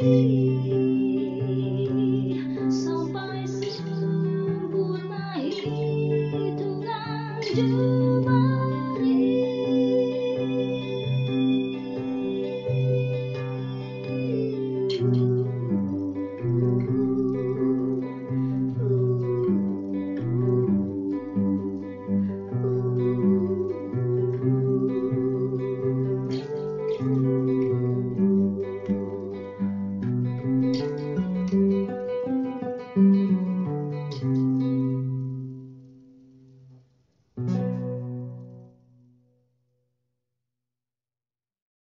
do